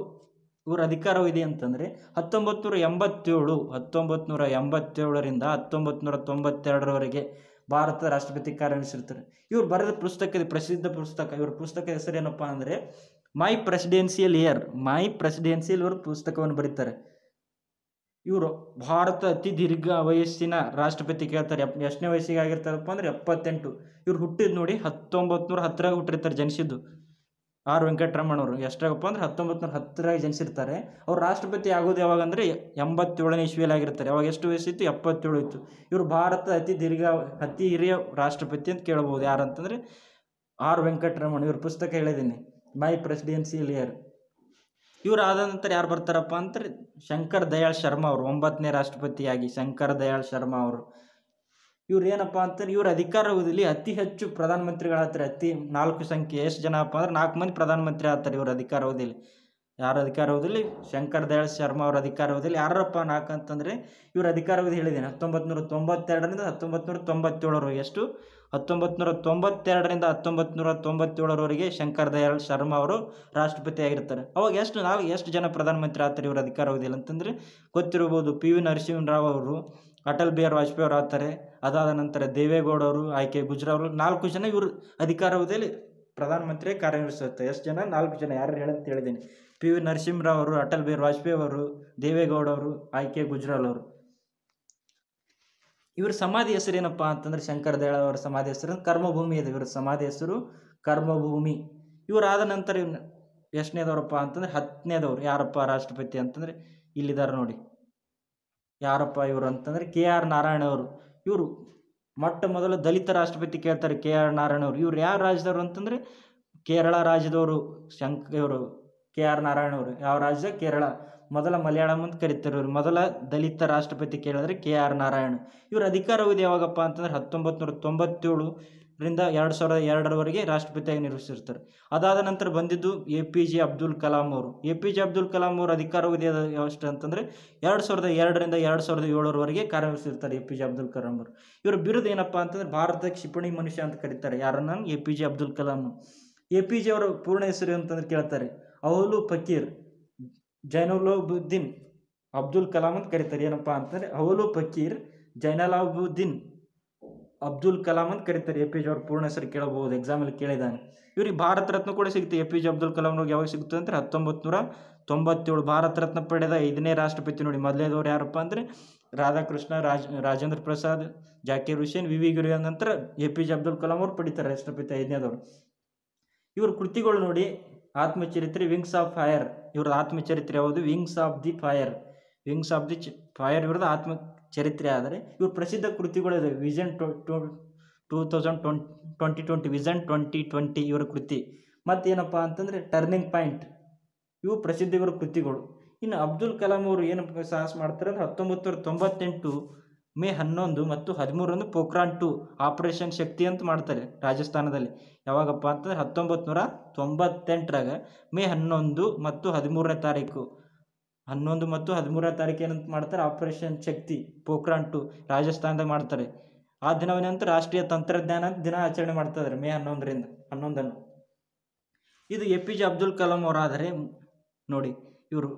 ಇವ್ರ ಅಧಿಕಾರವಿದೆ ಅಂತಂದರೆ ಹತ್ತೊಂಬತ್ತು ನೂರ ಎಂಬತ್ತೇಳು ಹತ್ತೊಂಬತ್ತು ನೂರ ಎಂಬತ್ತೇಳರಿಂದ ಹತ್ತೊಂಬತ್ತು ನೂರ ತೊಂಬತ್ತೆರಡರವರೆಗೆ ಭಾರತದ ರಾಷ್ಟ್ರಪತಿ ಕಾರ್ಯನಿರ್ವಹಿಸಿರ್ತಾರೆ. ಇವ್ರು ಬರೆದ ಪುಸ್ತಕ ಪ್ರಸಿದ್ಧ ಪುಸ್ತಕ, ಇವ್ರ ಪುಸ್ತಕದ ಹೆಸರೇನಪ್ಪ ಅಂದರೆ ಮೈ ಪ್ರೆಸಿಡೆನ್ಸಿಯಲ್ ಇಯರ್ ಮೈ ಪ್ರೆಸಿಡೆನ್ಸಿಯಲ್ ಇವರು ಪುಸ್ತಕವನ್ನು ಬರೀತಾರೆ. ಇವರು ಭಾರತ ಅತಿ ದೀರ್ಘ ವಯಸ್ಸಿನ ರಾಷ್ಟ್ರಪತಿ ಕೇಳ್ತಾರೆ. ಎಪ್, ಎಷ್ಟನೇ ವಯಸ್ಸಿಗೆ ಆಗಿರ್ತಾರಪ್ಪ ಅಂದರೆ ಎಪ್ಪತ್ತೆಂಟು. ಇವ್ರು ಹುಟ್ಟಿದ ನೋಡಿ ಹತ್ತೊಂಬತ್ತು ನೂರ ಹತ್ತರಾಗ ಹುಟ್ಟಿರ್ತಾರೆ ಜನಿಸಿದ್ದು ಆರ್ ವೆಂಕಟರಮಣ ಅವರು. ಎಷ್ಟಾಗಪ್ಪ ಅಂದ್ರೆ ಹತ್ತೊಂಬತ್ತು ನೂರ ಹತ್ತರಾಗ ಜನಿಸಿರ್ತಾರೆ. ಅವ್ರು ರಾಷ್ಟ್ರಪತಿ ಆಗೋದು ಯಾವಾಗ ಅಂದರೆ ಎಂಬತ್ತೇಳನೇ ಇಸ್ವಿಯಲ್ಲಿ ಆಗಿರ್ತಾರೆ. ಅವಾಗ ಎಷ್ಟು ವಯಸ್ಸಿತ್ತು ಎಪ್ಪತ್ತೇಳು ಇತ್ತು. ಇವರು ಭಾರತ ಅತಿ ದೀರ್ಘ, ಅತಿ ಹಿರಿಯ ರಾಷ್ಟ್ರಪತಿ ಅಂತ ಕೇಳ್ಬೋದು ಯಾರಂತಂದರೆ ಆರ್ ವೆಂಕಟರಮಣ. ಇವ್ರ ಪುಸ್ತಕ ಹೇಳಿದ್ದೀನಿ. ಮೈ ಪ್ರೆಸಿಡೆನ್ಸಿ ಲಿಯರ್ ಇವ್ರು ಆದ ನಂತರ ಯಾರು ಬರ್ತಾರಪ್ಪ ಅಂದ್ರೆ ಶಂಕರ್ ದಯಾಳ್ ಶರ್ಮಾ ಅವರು. ಒಂಬತ್ತನೇ ರಾಷ್ಟ್ರಪತಿಯಾಗಿ ಶಂಕರ್ ದಯಾಳ್ ಶರ್ಮಾ ಅವರು. ಇವ್ರು ಏನಪ್ಪ ಅಂತಂದ್ರೆ ಇವ್ರ ಅಧಿಕಾರಾವಧಿಯಲ್ಲಿ ಅತಿ ಹೆಚ್ಚು ಪ್ರಧಾನಮಂತ್ರಿಗಳಾಗ್ತಾರೆ ಅತಿ ನಾಲ್ಕು ಸಂಖ್ಯೆ, ಎಷ್ಟು ಜನ ಅಪ್ಪ ಅಂದ್ರೆ ನಾಲ್ಕು ಮಂದಿ ಪ್ರಧಾನಮಂತ್ರಿ ಆಗ್ತಾರೆ ಇವ್ರ ಅಧಿಕಾರಾವಧಿಯಲ್ಲಿ ಯಾರ ಅಧಿಕಾರಾವಧಿಯಲ್ಲಿ ಶಂಕರ್ ದಯಾಳ್ ಶರ್ಮಾ ಅವ್ರ ಅಧಿಕಾರಾವಧಿಯಲ್ಲಿ ಯಾರಪ್ಪ ನಾಲ್ಕು ಅಂತಂದರೆ ಇವ್ರ ಅಧಿಕಾರಾವಧಿ ಹೇಳಿದ್ದೀನಿ ಹತ್ತೊಂಬತ್ತು ನೂರ ತೊಂಬತ್ತೆರಡರಿಂದ ಹತ್ತೊಂಬತ್ತು ನೂರ ತೊಂಬತ್ತೇಳರವರೆಗೆ ಎಷ್ಟು? ಹತ್ತೊಂಬತ್ತು ನೂರ ತೊಂಬತ್ತೆರಡರಿಂದ ಹತ್ತೊಂಬತ್ತು ನೂರ ತೊಂಬತ್ತೇಳರವರೆಗೆ ಶಂಕರ್ ದಯಾಳ್ ಶರ್ಮಾ ಅವರು ರಾಷ್ಟ್ರಪತಿ ಆಗಿರ್ತಾರೆ. ಅವಾಗ ಎಷ್ಟು ನಾಲ್ಕು, ಎಷ್ಟು ಜನ ಪ್ರಧಾನಮಂತ್ರಿ ಆಗ್ತಾರೆ ಇವ್ರ ಅಧಿಕಾರಾವಧಿಯಲ್ಲಿ ಅಂತಂದರೆ ಗೊತ್ತಿರ್ಬೋದು ಪಿ ವಿ ನರಸಿಂಹರಾವ್ ಅವರು ಅಟಲ್ ಬಿಹಾರ್ ವಾಜಪೇಯಿ ಅವರು ಆಗ್ತಾರೆ. ಅದಾದ ನಂತರ ದೇವೇಗೌಡವರು ಆಯ್ಕೆ ಗುಜ್ರಾ ಅವರು, ನಾಲ್ಕು ಜನ ಇವರು ಅಧಿಕಾರ ಅವಧಿಯಲ್ಲಿ ಪ್ರಧಾನಮಂತ್ರಿ ಕಾರ್ಯನಿರ್ವಹಿಸುತ್ತೆ ಎಷ್ಟು ಜನ? ನಾಲ್ಕು ಜನ. ಯಾರು ಹೇಳಂತ ಹೇಳಿದ್ದೀನಿ. ಪಿ ವಿ ನರಸಿಂಹರಾವ್ ಅವರು, ಅಟಲ್ ಬಿಹಾರ್ ವಾಜಪೇಯಿ ಅವರು, ದೇವೇಗೌಡ ಅವರು ಆಯ್ಕೆ ಗುಜ್ರಾಲ್ ಅವರು. ಇವ್ರ ಸಮಾಧಿ ಹೆಸರು ಏನಪ್ಪ ಅಂತಂದ್ರೆ ಶಂಕರ ದಯಾಳ ಅವರ ಸಮಾಧಿ ಹೆಸರು. ಕರ್ಮಭೂಮಿ ಇದೆ ಇವರ ಸಮಾಧಿ ಹೆಸರು. ಕರ್ಮಭೂಮಿ. ಇವರಾದ ನಂತರ ಎಷ್ಟನೇದವ್ರಪ್ಪ ಅಂತಂದ್ರೆ ಹತ್ತನೇದವ್ರು. ಯಾರಪ್ಪ ರಾಷ್ಟ್ರಪತಿ ಅಂತಂದ್ರೆ ಇಲ್ಲಿದ್ದಾರೆ ನೋಡಿ. ಯಾರಪ್ಪ ಇವರು ಅಂತಂದ್ರೆ ಕೆ ಆರ್ ನಾರಾಯಣ ಅವರು. ಇವರು ಮೊಟ್ಟ ಮೊದಲು ದಲಿತ ರಾಷ್ಟ್ರಪತಿ ಕೇಳ್ತಾರೆ ಕೆ ಆರ್ ನಾರಾಯಣ ಅವರು. ಇವ್ರು ಯಾವ ರಾಜ್ಯದವರು ಅಂತಂದ್ರೆ ಕೇರಳ ರಾಜ್ಯದವರು, ಶಂಕ ಇವರು, ಕೆ ಆರ್ ನಾರಾಯಣ ಅವರು. ಯಾವ ರಾಜ್ಯ? ಕೇರಳ. ಮೊದಲ ಮಲಯಾಳಂ ಅಂತ ಕರಿತಾರೆ ಇವರು. ಮೊದಲ ದಲಿತ ರಾಷ್ಟ್ರಪತಿ ಕೇಳಿದ್ರೆ ಕೆ ಆರ್ ನಾರಾಯಣ. ಇವ್ರ ಅಧಿಕಾರಾವಧಿ ಯಾವಾಗಪ್ಪ ಅಂತಂದ್ರೆ ಹತ್ತೊಂಬತ್ತು ನೂರ ತೊಂಬತ್ತೇಳು ರಿಂದ ಎರಡು ಸಾವಿರದ ಎರಡರವರೆಗೆ ರಾಷ್ಟ್ರಪತಿಯಾಗಿ ನಿರ್ವಹಿಸಿರ್ತಾರೆ ಅದಾದ ನಂತರ ಬಂದಿದ್ದು A P J Abdul Kalam ಅವರು. A P J Abdul Kalam ಅವರು ಅಧಿಕಾರಾವಧಿ ಎಷ್ಟು ಅಂತಂದರೆ ಎರಡು ಸಾವಿರದ ಎರಡರಿಂದ ಎರಡು ಸಾವಿರದ ಏಳರವರೆಗೆ ಕಾರ್ಯನಿರ್ವಹಿಸಿರ್ತಾರೆ A P J Abdul Kalam ಅವರು. ಇವರ ಬಿರುದು ಏನಪ್ಪ ಅಂತಂದ್ರೆ ಭಾರತದ ಕ್ಷಿಪಣಿ ಮನುಷ್ಯ ಅಂತ ಕರೀತಾರೆ. ಯಾರನ್ನ? A P J Abdul Kalam. A P J ಅವರ ಪೂರ್ಣ ಹೆಸರು ಅಂತಂದ್ರೆ ಕೇಳ್ತಾರೆ. ಅವಲು ಫಕೀರ್ ಜೈನುಲೋಬುದ್ದೀನ್ ಅಬ್ದುಲ್ ಕಲಾಂ ಅಂತ ಕರೀತಾರೆ. ಏನಪ್ಪ ಅಂತಂದರೆ ಅವಲು ಫಕೀರ್ ಜೈನಲಾಬುದ್ದೀನ್ ಅಬ್ದುಲ್ ಕಲಾಂ ಅಂತ ಕರೀತಾರೆ, ಎ ಪಿ ಜೆ ಅವ್ರ ಪೂರ್ಣ ಹೆಸರು ಕೇಳಬಹುದು ಎಕ್ಸಾಮಲ್ಲಿ ಕೇಳಿದ್ದಾನೆ. ಇವ್ರಿಗೆ ಭಾರತ ರತ್ನ ಕೂಡ ಸಿಗುತ್ತೆ, A P J Abdul Kalam ಅವ್ರಿಗೆ ಯಾವಾಗ ಸಿಗುತ್ತೆ ಅಂದರೆ ಹತ್ತೊಂಬತ್ತು ನೂರ ತೊಂಬತ್ತೇಳು. ಭಾರತ ರತ್ನ ಪಡೆದ ಐದನೇ ರಾಷ್ಟ್ರಪತಿ ನೋಡಿ, ಮೊದಲೇದವ್ರು ಯಾರಪ್ಪ ಅಂದರೆ ರಾಧಾಕೃಷ್ಣ, ರಾಜ್, ರಾಜೇಂದ್ರ ಪ್ರಸಾದ್, ಜಾಕಿರ್ ಹುಸೇನ್, ವಿ ವಿ ಗಿರಿ ನಂತರ A P J Abdul Kalam ಅವ್ರು ಪಡಿತಾರೆ, ರಾಷ್ಟ್ರಪತಿ ಐದನೇದವರು. ಇವ್ರ ಕೃತಿಗಳು ನೋಡಿ, ಆತ್ಮಚರಿತ್ರೆ ವಿಂಗ್ಸ್ ಆಫ್ ಫೈರ್ ಇವ್ರದ್ದು ಆತ್ಮಚರಿತ್ರೆ ಯಾವುದು? Wings of the fire wings of the fire ಇವ್ರದ್ದು ಆತ್ಮ ಚರಿತ್ರೆ ಆದರೆ ಇವ್ರ ಪ್ರಸಿದ್ಧ ಕೃತಿಗಳಿದೆ vision two thousand twenty twenty twenty, vision twenty twenty ಇವರ ಕೃತಿ. ಮತ್ತೇನಪ್ಪ ಅಂತಂದರೆ ಟರ್ನಿಂಗ್ ಪಾಯಿಂಟ್. ಇವು ಪ್ರಸಿದ್ಧ ಇವರ ಕೃತಿಗಳು. ಇನ್ನು ಅಬ್ದುಲ್ ಕಲಾಂ ಅವರು ಏನು ಸಾಹಸ ಮಾಡ್ತಾರೆ ಅಂದರೆ ಹತ್ತೊಂಬತ್ತು ತೊಂಬತ್ತೆಂಟು ಮೇ ಹನ್ನೊಂದು ಮತ್ತು ಹದಿಮೂರರಂದು ಪೋಖ್ರಾನ್ ಟು ಆಪರೇಷನ್ ಶಕ್ತಿ ಅಂತ ಮಾಡ್ತಾರೆ ರಾಜಸ್ಥಾನದಲ್ಲಿ. ಯಾವಾಗಪ್ಪ ಅಂತಂದ್ರೆ ಹತ್ತೊಂಬತ್ತು ನೂರ ತೊಂಬತ್ತೆಂಟರಾಗ ಮೇ ಹನ್ನೊಂದು ಮತ್ತು ಹದಿಮೂರನೇ ತಾರೀಕು. ಹನ್ನೊಂದು ಮತ್ತು ಹದಿಮೂರನೇ ತಾರೀಕು ಏನಂತ ಮಾಡ್ತಾರೆ? ಆಪರೇಷನ್ ಶಕ್ತಿ ಪೋಖ್ರಾನ್ ಟು ರಾಜಸ್ಥಾನದಾಗ ಮಾಡ್ತಾರೆ. ಆ ದಿನವನ್ನಂತ ರಾಷ್ಟ್ರೀಯ ತಂತ್ರಜ್ಞಾನ ದಿನ ಆಚರಣೆ ಮಾಡ್ತಾರೆ ಮೇ ಹನ್ನೊಂದರಿಂದ, ಹನ್ನೊಂದನ್ನು. ಇದು A P J Abdul Kalam ಅವರಾದರೆ ನೋಡಿ, ಇವರು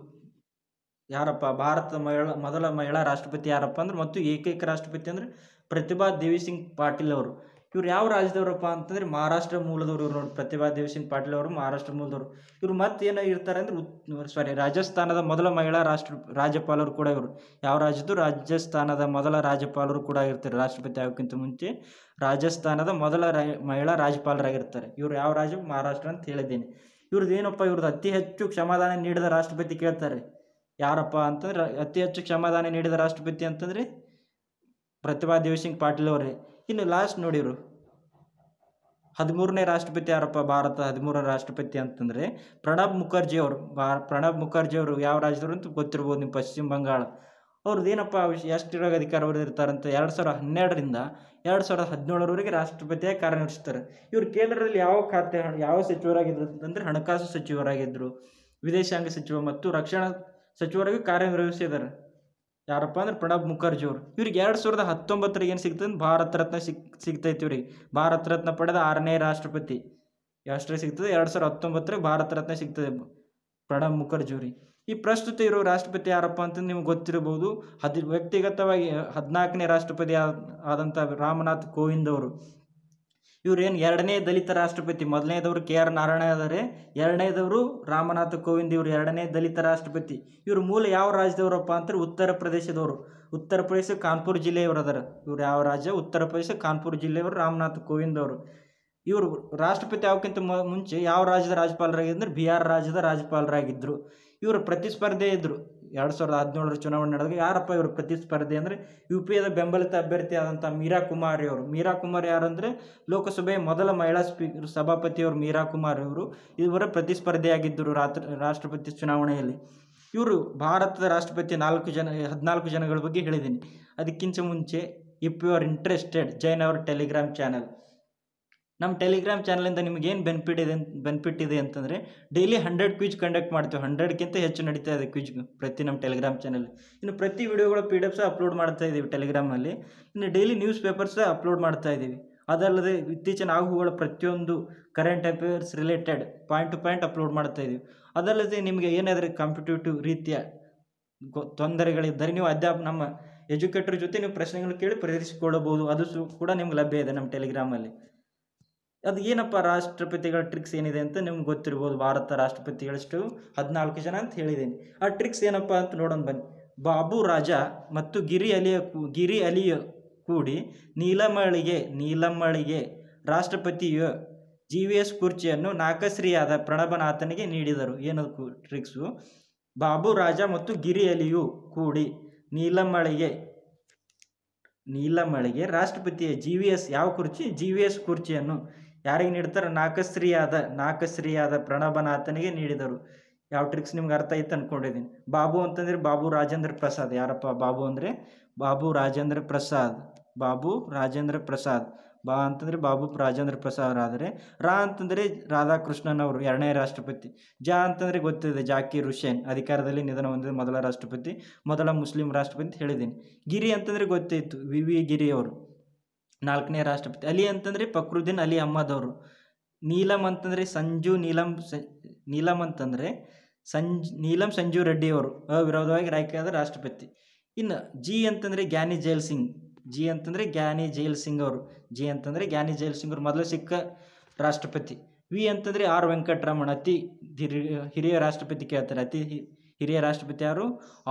ಯಾರಪ್ಪ? ಭಾರತದ ಮಹಿಳಾ, ಮೊದಲ ಮಹಿಳಾ ರಾಷ್ಟ್ರಪತಿ ಯಾರಪ್ಪ ಅಂದ್ರೆ ಮತ್ತು ಏಕೈಕ ರಾಷ್ಟ್ರಪತಿ ಅಂದರೆ ಪ್ರತಿಭಾ ದೇವಿ ಸಿಂಗ್ ಪಾಟೀಲ್ ಅವರು. ಇವ್ರು ಯಾವ ರಾಜ್ಯದವರಪ್ಪ ಅಂತಂದ್ರೆ ಮಹಾರಾಷ್ಟ್ರ ಮೂಲದವರು ಇವ್ರು ನೋಡಿ ಪ್ರತಿಭಾ ದೇವಸಿಂಗ್ ಪಾಟೀಲ್ ಅವರು ಮಹಾರಾಷ್ಟ್ರ ಮೂಲದವರು. ಇವ್ರು ಮತ್ತೆ ಏನೋ ಇರ್ತಾರೆ ಅಂದ್ರೆ ಸಾರಿ ರಾಜಸ್ಥಾನದ ಮೊದಲ ಮಹಿಳಾ ರಾಷ್ಟ್ರ, ರಾಜ್ಯಪಾಲರು ಕೂಡ ಇವರು. ಯಾವ ರಾಜ್ಯದ್ದು? ರಾಜಸ್ಥಾನದ ಮೊದಲ ರಾಜ್ಯಪಾಲರು ಕೂಡ ಇರ್ತಾರೆ. ರಾಷ್ಟ್ರಪತಿ ಆಗೋಕ್ಕಿಂತ ಮುಂಚೆ ರಾಜಸ್ಥಾನದ ಮೊದಲ ರಾ, ಮಹಿಳಾ ರಾಜ್ಯಪಾಲರಾಗಿರ್ತಾರೆ. ಇವ್ರು ಯಾವ ರಾಜ್ಯ? ಮಹಾರಾಷ್ಟ್ರ ಅಂತ ಹೇಳಿದ್ದೀನಿ. ಇವ್ರದ್ದು ಏನಪ್ಪ ಇವ್ರದ್ದು ಅತಿ ಹೆಚ್ಚು ಕ್ಷಮಾದಾನ ನೀಡಿದ ರಾಷ್ಟ್ರಪತಿ ಕೇಳ್ತಾರೆ. ಯಾರಪ್ಪ ಅಂತಂದ್ರೆ ಅತಿ ಹೆಚ್ಚು ಕ್ಷಮಾದಾನ ನೀಡಿದ ರಾಷ್ಟ್ರಪತಿ ಅಂತಂದ್ರೆ ಪ್ರತಿಭಾ ದೇವಸಿಂಗ್ ಪಾಟೀಲ್ ಅವರೇ. ಇನ್ನು ಲಾಸ್ಟ್ ನೋಡಿರು. ಹದಿಮೂರನೇ ರಾಷ್ಟ್ರಪತಿ ಯಾರಪ್ಪ? ಭಾರತ ಹದಿಮೂರನೇ ರಾಷ್ಟ್ರಪತಿ ಅಂತಂದರೆ ಪ್ರಣಬ್ ಮುಖರ್ಜಿ ಅವರು. ಬಾ ಪ್ರಣಬ್ ಮುಖರ್ಜಿ ಅವರು ಯಾವ ರಾಜ್ಯದವರು ಅಂತ ಗೊತ್ತಿರ್ಬೋದು ನಿಮ್ಮ ಪಶ್ಚಿಮ ಬಂಗಾಳ. ಅವ್ರದ್ದು ಏನಪ್ಪ ಎಷ್ಟು ಇರೋ ಅಧಿಕಾರ ಅವ್ರದ್ದು ಇರ್ತಾರಂತ ಎರಡು ಸಾವಿರದ ಹನ್ನೆರಡರಿಂದ ಎರಡು ಸಾವಿರದ ಹದಿನೇಳರವರೆಗೆ ರಾಷ್ಟ್ರಪತಿಯಾಗಿ ಕಾರ್ಯನಿರ್ವಹಿಸ್ತಾರೆ. ಇವರು ಕೇಂದ್ರದಲ್ಲಿ ಯಾವ ಖಾತೆ ಯಾವ ಸಚಿವರಾಗಿದ್ರು ಅಂತಂದ್ರೆ ಹಣಕಾಸು ಸಚಿವರಾಗಿದ್ದರು ವಿದೇಶಾಂಗ ಸಚಿವ ಮತ್ತು ರಕ್ಷಣಾ ಸಚಿವರಾಗಿ ಕಾರ್ಯನಿರ್ವಹಿಸಿದ್ದಾರೆ. ಯಾರಪ್ಪ ಅಂದ್ರೆ ಪ್ರಣಬ್ ಮುಖರ್ಜಿ ಅವರು. ಇವ್ರಿಗೆ ಎರಡು ಸಾವಿರದ ಹತ್ತೊಂಬತ್ತರಿಗೆ ಏನು ಸಿಗ್ತದೆ ಭಾರತ ರತ್ನ ಸಿಕ್ ಸಿಗ್ತೈತಿ ಇವ್ರಿಗೆ. ಭಾರತ ರತ್ನ ಪಡೆದ ಆರನೇ ರಾಷ್ಟ್ರಪತಿ. ಎಷ್ಟರೇ ಸಿಗ್ತದೆ? ಎರಡು ಸಾವಿರದ ಹತ್ತೊಂಬತ್ತರಿಗೆ ಭಾರತ ರತ್ನ ಸಿಗ್ತದೆ ಪ್ರಣಬ್ ಮುಖರ್ಜಿ ಅವ್ರಿಗೆ. ಈ ಪ್ರಸ್ತುತ ಇರೋ ರಾಷ್ಟ್ರಪತಿ ಯಾರಪ್ಪ ಅಂತ ನಿಮ್ಗೆ ಗೊತ್ತಿರಬಹುದು. ಹದಿ ವ್ಯಕ್ತಿಗತವಾಗಿ ಹದಿನಾಲ್ಕನೇ ರಾಷ್ಟ್ರಪತಿ ಆದ- ಆದಂಥ ರಾಮನಾಥ್ ಕೋವಿಂದ್ ಅವರು. ಇವ್ರೇನು ಎರಡನೇ ದಲಿತ ರಾಷ್ಟ್ರಪತಿ. ಮೊದಲನೇದವರು ಕೆ ಆರ್ ನಾರಾಯಣ ಆದರೆ ಎರಡನೇದವರು ರಾಮನಾಥ ಕೋವಿಂದ್ ಇವರು ಎರಡನೇ ದಲಿತ ರಾಷ್ಟ್ರಪತಿ. ಇವರು ಮೂಲ ಯಾವ ರಾಜ್ಯದವರಪ್ಪ ಅಂದ್ರೆ ಉತ್ತರ ಪ್ರದೇಶದವರು. ಉತ್ತರ ಪ್ರದೇಶ ಕಾನ್ಪುರ್ ಜಿಲ್ಲೆಯವರು ಅದಾರ. ಇವ್ರು ಯಾವ ರಾಜ್ಯ? ಉತ್ತರ ಪ್ರದೇಶ ಕಾನ್ಪುರ್ ಜಿಲ್ಲೆಯವರು ರಾಮನಾಥ್ ಕೋವಿಂದ್ ಅವರು. ಇವರು ರಾಷ್ಟ್ರಪತಿ ಆಗೋಕ್ಕಿಂತ ಮುಂಚೆ ಯಾವ ರಾಜ್ಯದ ರಾಜ್ಯಪಾಲರಾಗಿದ್ದರು ಬಿಹಾರ್ ರಾಜ್ಯದ ರಾಜ್ಯಪಾಲರಾಗಿದ್ದರು ಇವರು ಪ್ರತಿಸ್ಪರ್ಧೆ ಇದ್ದರು ಎರಡು ಸಾವಿರದ ಹದಿನೇಳರ ಚುನಾವಣೆ ನಡೆದಾಗ ಯಾರಪ್ಪ ಇವರು ಪ್ರತಿಸ್ಪರ್ಧಿ ಅಂದರೆ ಯು ಪಿ ಎದ ಬೆಂಬಲಿತ ಅಭ್ಯರ್ಥಿ ಆದಂಥ ಮೀರಾ ಕುಮಾರಿ ಅವರು ಮೀರಾ ಕುಮಾರ್ ಯಾರಂದರೆ ಲೋಕಸಭೆಯ ಮೊದಲ ಮಹಿಳಾ ಸ್ಪೀಕರ್ ಸಭಾಪತಿಯವರು ಮೀರಾ ಕುಮಾರ್ ಅವರು ಇವರ ಪ್ರತಿಸ್ಪರ್ಧಿಯಾಗಿದ್ದರು ರಾತ್ರಿ, ರಾಷ್ಟ್ರಪತಿ ಚುನಾವಣೆಯಲ್ಲಿ. ಇವರು ಭಾರತದ ರಾಷ್ಟ್ರಪತಿ ನಾಲ್ಕು ಜನ, ಹದಿನಾಲ್ಕು ಜನಗಳ ಬಗ್ಗೆ ಹೇಳಿದ್ದೀನಿ. ಅದಕ್ಕಿಂತ ಮುಂಚೆ if you are interested join our Telegram channel ನಮ್ಮ ಟೆಲಿಗ್ರಾಮ್ ಚಾನಲಿಂದ ನಿಮಗೇನು ಬೆನಿಫಿಟ್ ಇದೆ ಬೆನಿಫಿಟ್ ಇದೆ ಅಂತಂದರೆ ಡೈಲಿ ಹಂಡ್ರೆಡ್ ಕ್ವಿಜ್ ಕಂಡಕ್ಟ್ ಮಾಡ್ತೀವಿ. ಹಂಡ್ರೆಡ್ಗಿಂತ ಹೆಚ್ಚು ನಡೀತಾ ಇದೆ ಕ್ವಿಜ್ ಪ್ರತಿ ನಮ್ಮ ಟೆಲಿಗ್ರಾಮ್ ಚಾನಲ್ ಇನ್ನು ಪ್ರತಿ ವಿಡಿಯೋಗಳ ಪಿ ಡಿ ಅಪ್ಲೋಡ್ ಮಾಡ್ತಾ ಇದ್ದೀವಿ ಟೆಲಿಗ್ರಾಮಲ್ಲಿ ಇನ್ನು ಡೈಲಿ ನ್ಯೂಸ್ ಪೇಪರ್ಸ್ ಅಪ್ಲೋಡ್ ಮಾಡ್ತಾ ಇದ್ದೀವಿ ಅದಲ್ಲದೆ ಇತ್ತೀಚಿನ ಆಗುಗಳ ಪ್ರತಿಯೊಂದು current affairs related point to point upload ಮಾಡ್ತಾ ಇದ್ದೀವಿ ಅದಲ್ಲದೆ ನಿಮಗೆ ಏನಾದರೂ ಕಾಂಪಿಟೇಟಿವ್ ರೀತಿಯ ತೊಂದರೆಗಳಿದ್ದರೆ ನೀವು ಅಧ್ಯಾಪ ನಮ್ಮ ಎಜುಕೇಟರ್ ಜೊತೆ ನೀವು ಪ್ರಶ್ನೆಗಳು ಕೇಳಿ ಪರಿಹರಿಸಿಕೊಳ್ಳಬಹುದು. ಅದು ಕೂಡ ನಿಮ್ಗೆ ಲಭ್ಯ ಇದೆ ನಮ್ಮ ಟೆಲಿಗ್ರಾಮಲ್ಲಿ ಅದು ಏನಪ್ಪ ರಾಷ್ಟ್ರಪತಿಗಳ ಟ್ರಿಕ್ಸ್ ಏನಿದೆ ಅಂತ ನಿಮ್ಗೆ ಗೊತ್ತಿರ್ಬೋದು, ಭಾರತ ರಾಷ್ಟ್ರಪತಿಗಳಷ್ಟು ಹದಿನಾಲ್ಕು ಜನ ಅಂತ ಹೇಳಿದ್ದೀನಿ. ಆ ಟ್ರಿಕ್ಸ್ ಏನಪ್ಪ ಅಂತ ನೋಡೋಣ ಬನ್ನಿ. ಬಾಬು ರಾಜ ಮತ್ತು ಗಿರಿ ಅಲಿಯ ಗಿರಿ ಅಲಿಯ ಕೂಡಿ ನೀಲಮಳಿಗೆ ನೀಲಮಳಿಗೆ ರಾಷ್ಟ್ರಪತಿಯ ಜಿ ವಿ ಎಸ್ ಕುರ್ಚಿಯನ್ನು ನಾಕಶ್ರೀಯಾದ ಪ್ರಣಬನಾಥನಿಗೆ ನೀಡಿದರು. ಏನದು ಟ್ರಿಕ್ಸು ಬಾಬು ರಾಜ ಮತ್ತು ಗಿರಿ ಅಲಿಯು ಕೂಡಿ ನೀಲಮಳಿಗೆ ನೀಲಮಳಿಗೆ ರಾಷ್ಟ್ರಪತಿಯ ಜಿ ವಿ ಎಸ್ ಯಾವ ಕುರ್ಚಿ? ಜಿ ವಿ ಎಸ್ ಕುರ್ಚಿಯನ್ನು ಯಾರಿಗೆ ನೀಡ್ತಾರೆ ನಾಕಶ್ರೀಯಾದ ನಾಕಶ್ರೀಯಾದ ಪ್ರಣಬನಾಥನಿಗೆ ನೀಡಿದರು. ಯಾವ ಟ್ರಿಕ್ಸ್ ನಿಮ್ಗೆ ಅರ್ಥ ಆಯ್ತು ಅಂದ್ಕೊಂಡಿದ್ದೀನಿ ಬಾಬು ಅಂತಂದ್ರೆ ಬಾಬು ರಾಜೇಂದ್ರ ಪ್ರಸಾದ್. ಯಾರಪ್ಪ ಬಾಬು ಅಂದರೆ? ಬಾಬು ರಾಜೇಂದ್ರ ಪ್ರಸಾದ್. ಬಾಬು ರಾಜೇಂದ್ರ ಪ್ರಸಾದ್. ಬಾ ಅಂತಂದರೆ ಬಾಬು ರಾಜೇಂದ್ರ ಪ್ರಸಾದ್ ಆದರೆ ರಾ ಅಂತಂದರೆ ರಾಧಾಕೃಷ್ಣನ್ ಅವರು, ಎರಡನೇ ರಾಷ್ಟ್ರಪತಿ. ಜಾ ಅಂತಂದರೆ ಗೊತ್ತಿದೆ, ಜಾಕೀರ್ ಹುಸೇನ್ ಅಧಿಕಾರದಲ್ಲಿ ನಿಧನ ಹೊಂದಿದ ಮೊದಲ ರಾಷ್ಟ್ರಪತಿ, ಮೊದಲ ಮುಸ್ಲಿಂ ರಾಷ್ಟ್ರಪತಿ ಹೇಳಿದ್ದೀನಿ. ಗಿರಿ ಅಂತಂದರೆ ಗೊತ್ತಿತ್ತು ವಿ ವಿ ಗಿರಿ ಅವರು. ನಾಲ್ಕನೇ ರಾಷ್ಟ್ರಪತಿ, ಅಲಿ ಅಂತಂದರೆ ಫಕ್ರುದ್ದೀನ್ ಅಲಿ ಅಹ್ಮದ್ ಅವರು. ನೀಲಂ ಅಂತಂದರೆ ಸಂಜು, ನೀಲಂ ನೀಲಂ ಅಂತಂದರೆ ಸಂಜ್, ನೀಲಂ ಸಂಜು ರೆಡ್ಡಿ ಅವರು, ಅವಿರೋಧವಾಗಿ ಆಯ್ಕೆಯಾದ ರಾಷ್ಟ್ರಪತಿ. ಇನ್ನು ಜಿ ಅಂತಂದರೆ ಗ್ಯಾನಿ ಜೈಲ್ ಸಿಂಗ್, ಜಿ ಅಂತಂದರೆ ಗ್ಯಾನಿ ಜೈಲ್ ಸಿಂಗ್ ಅವರು, ಜಿ ಅಂತಂದರೆ ಗ್ಯಾನಿ ಜೈಲ್ ಸಿಂಗ್ ಅವರು ಮೊದಲು ಸಿಕ್ಕ ರಾಷ್ಟ್ರಪತಿ. ವಿ ಅಂತಂದರೆ ಆರ್ ವೆಂಕಟರಮಣ, ಅತಿ ಹಿರಿಯ ರಾಷ್ಟ್ರಪತಿ ಕೇಳ್ತಾರೆ, ಅತಿ ಹಿರಿಯ ರಾಷ್ಟ್ರಪತಿ ಯಾರು?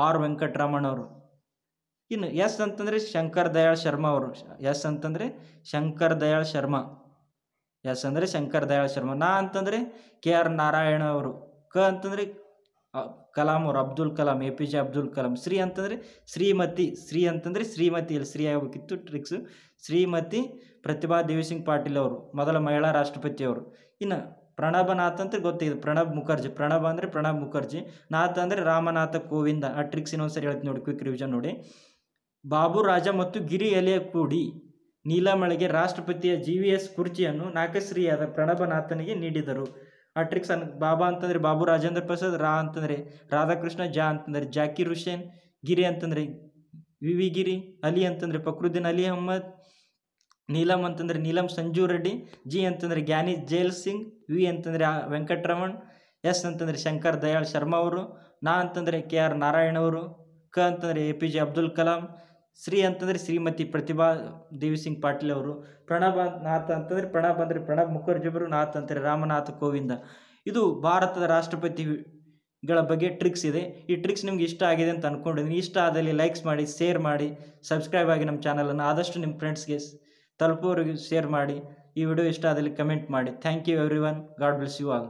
ಆರ್ ವೆಂಕಟರಮಣ ಅವರು. ಇನ್ನು ಎಸ್ ಅಂತಂದರೆ ಶಂಕರ್ ದಯಾಳ್ ಶರ್ಮಾ ಅವರು. ಎಸ್ ಅಂತಂದರೆ ಶಂಕರ್ ದಯಾಳ್ ಶರ್ಮಾ. ಎಸ್ ಅಂದರೆ ಶಂಕರ್ ದಯಾಳ್ ಶರ್ಮಾ. ನಾ ಅಂತಂದರೆ ಕೆ ಆರ್ ನಾರಾಯಣ ಅವರು. ಕ ಅಂತಂದರೆ ಕಲಾಂ ಅವರು, Abdul Kalam, A P J Abdul Kalam. Shri ಅಂತಂದರೆ ಶ್ರೀಮತಿ, ಶ್ರೀ ಅಂತಂದರೆ ಶ್ರೀಮತಿ ಇಲ್ಲಿ ಶ್ರೀ ಆಗಬೇಕಿತ್ತು ಟ್ರಿಕ್ಸು ಶ್ರೀಮತಿ ಪ್ರತಿಭಾ ದೇವಿ ಸಿಂಗ್ ಪಾಟೀಲ್ ಅವರು, ಮೊದಲ ಮಹಿಳಾ ರಾಷ್ಟ್ರಪತಿ ಅವರು. ಇನ್ನು ಪ್ರಣಬನಾಥ್ ಅಂತ ಗೊತ್ತಿದೆ, ಪ್ರಣಬ್ ಮುಖರ್ಜಿ. ಪ್ರಣಬ್ ಅಂದರೆ ಪ್ರಣಬ್ ಮುಖರ್ಜಿ. ನಾಥ ಅಂದರೆ ರಾಮನಾಥ ಕೋವಿಂದ. ಆ ಟ್ರಿಕ್ಸ್ ಇನ್ನೊಂದ್ಸರಿ ಹೇಳ್ತೀನಿ ನೋಡಿ ಕ್ವಿಕ್ ರಿವಿಷನ್ ನೋಡಿ. ಬಾಬು ರಾಜ ಮತ್ತು ಗಿರಿ ಎಲೆಯ ಕೂಡಿ ನೀಲಮಳೆಗೆ ರಾಷ್ಟ್ರಪತಿಯ ಜಿ ವಿ ಎಸ್ ಕುರ್ಚಿಯನ್ನು ನಾಗಶ್ರೀಯಾದ ಪ್ರಣಬನಾಥನಿಗೆ ನೀಡಿದರು. ಅಟ್ರಿಕ್ಸ್ ಟ್ರಿಕ್ಸ್ ಅನ್ ಬಾಬಾ ಅಂತಂದರೆ ಬಾಬು ರಾಜೇಂದ್ರ ಪ್ರಸಾದ್, ರಾ ಅಂತಂದರೆ ರಾಧಾಕೃಷ್ಣ, ಜಾ ಅಂತಂದರೆ ಜಾಕಿರ್ ಹುಸೇನ್, ಗಿರಿ ಅಂತಂದರೆ ವಿ ವಿ ಗಿರಿ, ಅಲಿ ಅಂತಂದರೆ ಫಕ್ರುದ್ದೀನ್ ಅಲಿ ಅಹಮ್ಮದ್ ನೀಲಂ ಅಂತಂದರೆ ನೀಲಂ ಸಂಜು ರೆಡ್ಡಿ, ಜಿ ಅಂತಂದರೆ ಗ್ಯಾನಿ ಜೈಲ್ ಸಿಂಗ್, ವಿ ಅಂತಂದರೆ ವೆಂಕಟರಮಣ್, ಎಸ್ ಅಂತಂದರೆ ಶಂಕರ್ ದಯಾಳ್ ಶರ್ಮಾ ಅವರು, ನಾ ಅಂತಂದರೆ ಕೆ ಆರ್ ನಾರಾಯಣ್ ಅವರು, ಕ ಅಂತಂದರೆ A P J Abdul Kalam Shri ಅಂತಂದರೆ ಶ್ರೀಮತಿ ಪ್ರತಿಭಾ ದೇವಿ ಸಿಂಗ್ ಪಾಟೀಲ್ ಅವರು ಪ್ರಣಬ್ ನಾಥ ಅಂತಂದರೆ ಪ್ರಣಬ್ ಅಂದರೆ ಪ್ರಣಬ್ ಮುಖರ್ಜಿ ಅವರು, ನಾಥ್ ಅಂತಾರೆ ರಾಮನಾಥ ಕೋವಿಂದ. ಇದು ಭಾರತದ ರಾಷ್ಟ್ರಪತಿಗಳ ಬಗ್ಗೆ ಟ್ರಿಕ್ಸ್ ಇದೆ. ಈ ಟ್ರಿಕ್ಸ್ ನಿಮ್ಗೆ ಇಷ್ಟ ಆಗಿದೆ ಅಂತ ಅಂದ್ಕೊಂಡಿದ್ದೀನಿ ಇಷ್ಟ ಆದಲ್ಲಿ ಲೈಕ್ಸ್ ಮಾಡಿ ಶೇರ್ ಮಾಡಿ ಸಬ್ಸ್ಕ್ರೈಬ್ ಆಗಿ ನಮ್ಮ ಚಾನಲನ್ನು ಆದಷ್ಟು ನಿಮ್ಮ ಫ್ರೆಂಡ್ಸ್ಗೆ ತಲುಪೋರಿಗೆ ಶೇರ್ ಮಾಡಿ. ಈ ವಿಡಿಯೋ ಇಷ್ಟ ಆದಲ್ಲಿ ಕಮೆಂಟ್ ಮಾಡಿ. Thank you everyone God bless you all